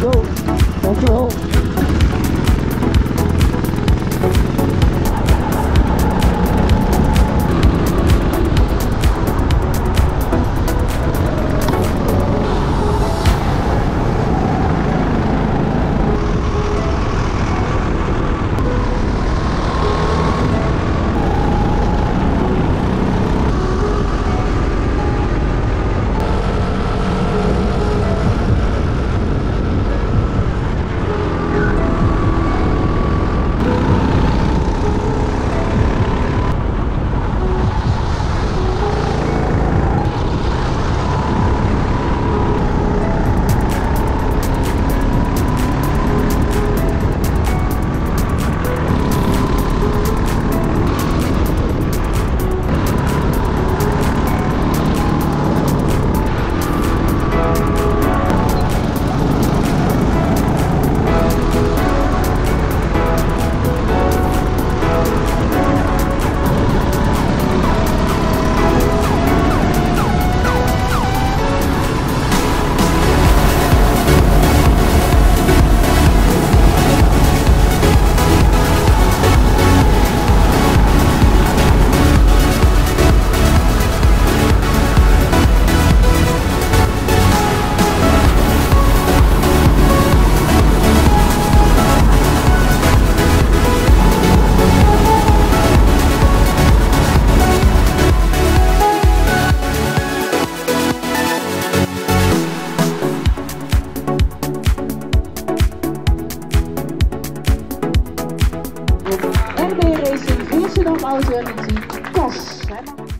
go. Don't you hope? Amsterdam Auto Agency, KOS.